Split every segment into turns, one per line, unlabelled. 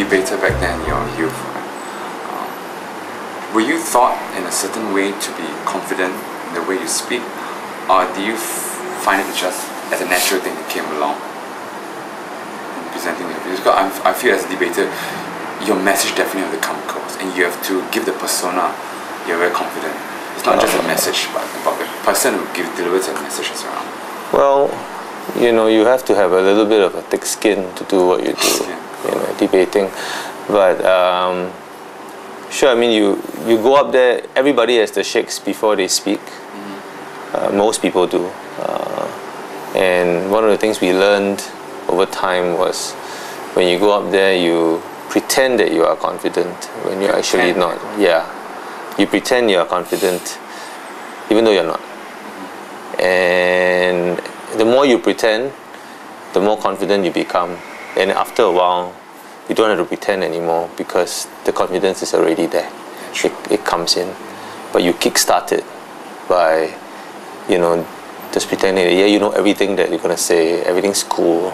debater back then in your youth, um, were you thought in a certain way to be confident in the way you speak, or do you find it just as a natural thing that came along in presenting your views? Because I'm, I feel as a debater, your message definitely have to come across, and you have to give the persona you're very confident. It's not just a message, but about the person who gives delivers a message as well.
Well, you know, you have to have a little bit of a thick skin to do what you do,
Yeah.
You know, debating. But um, sure, I mean, you you go up there. Everybody has the shakes before they speak. Uh, most people do. Uh, and one of the things we learned over time was when you go up there, you pretend that you are confident when you're actually not. Yeah, you pretend you are confident, even though you're not. And the more you pretend, the more confident you become. And after a while, you don't have to pretend anymore because the confidence is already there. It, it comes in. But you kickstart it by, you know, just pretending yeah, you know everything that you're going to say, everything's cool.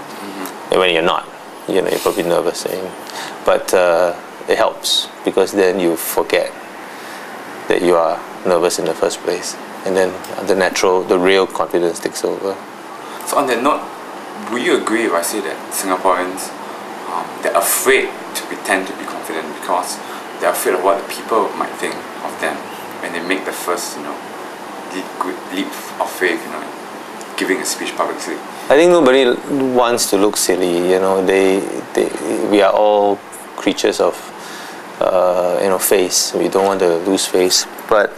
And when you're not, you know, you're probably nervous. But uh, it helps because then you forget that you are nervous in the first place. And then the natural, the real confidence takes over.
So on that note, will you agree if I say that Singaporeans um, they're afraid to pretend to be confident because they're afraid of what the people might think of them when they make the first, you know, leap of faith, you know, giving a speech publicly.
I think nobody wants to look silly. You know, they, they we are all creatures of uh, you know face. We don't want to lose face. But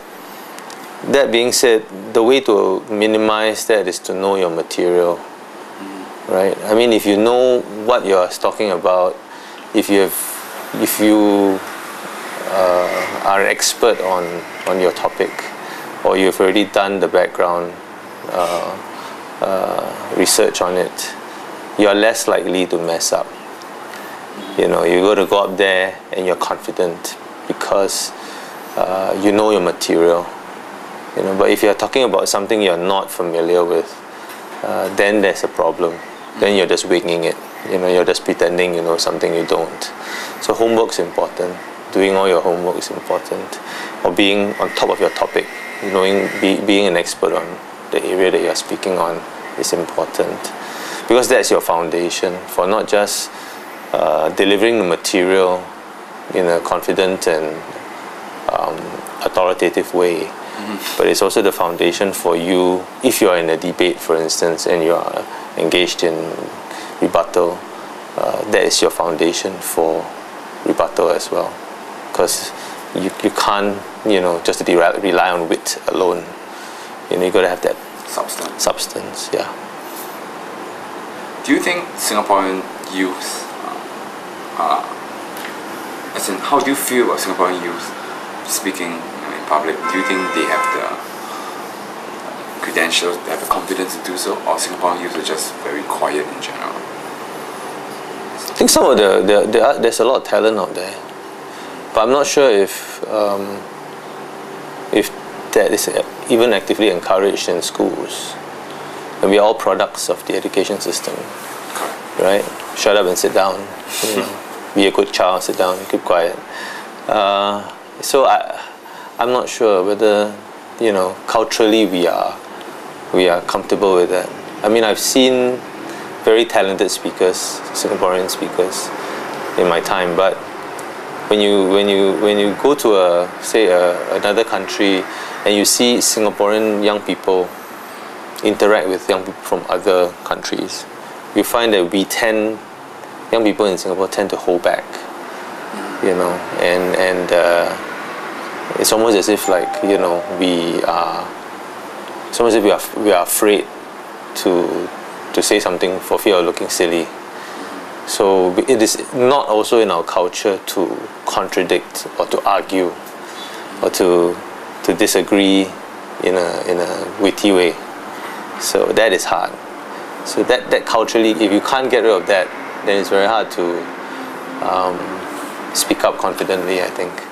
that being said, the way to minimize that is to know your material, right? I mean, if you know what you're talking about, if you have, if you uh, are an expert on on your topic, or you've already done the background. Uh, uh, research on it, you're less likely to mess up. You know, you got to go up there and you're confident because uh, you know your material. You know, but if you're talking about something you're not familiar with, uh, then there's a problem. Then you're just winging it. You know, you're just pretending you know something you don't. So homework's important. Doing all your homework is important, or being on top of your topic. Knowing, be, being an expert on the area that you're speaking on is important because that's your foundation for not just uh, delivering the material in a confident and um, authoritative way, but it's also the foundation for you if you are in a debate, for instance, and you are engaged in rebuttal. Uh, that is your foundation for rebuttal as well, because you, you can't you know just rely, rely on wit alone. You know you got to have that
Substance.
substance. Yeah.
Do you think Singaporean youth, uh, uh, as in, how do you feel about Singaporean youth speaking you know, in public? Do you think they have the uh, credentials, they have the confidence to do so, or Singaporean youth are just very quiet in general?
I think some of the, the, the art- there's a lot of talent out there, but I'm not sure if um, if that is even actively encouraged in schools. And we're all products of the education system, right? Shut up and sit down. You know, be a good child, sit down, keep quiet. Uh, so I, I'm not sure whether you know culturally we are we are comfortable with that. I mean, I've seen very talented speakers, Singaporean speakers, in my time. But when you when you when you go to a say a, another country and you see Singaporean young people interact with young people from other countries, you find that we tend young people in Singapore tend to hold back, you know, and and uh, it's almost as if like you know we are it's almost as if we are we are afraid to to say something for fear of looking silly. So it is not also in our culture to contradict or to argue or to to disagree in a in a witty way. So that is hard. So that that culturally, if you can't get rid of that, then it's very hard to um, speak up confidently. I think.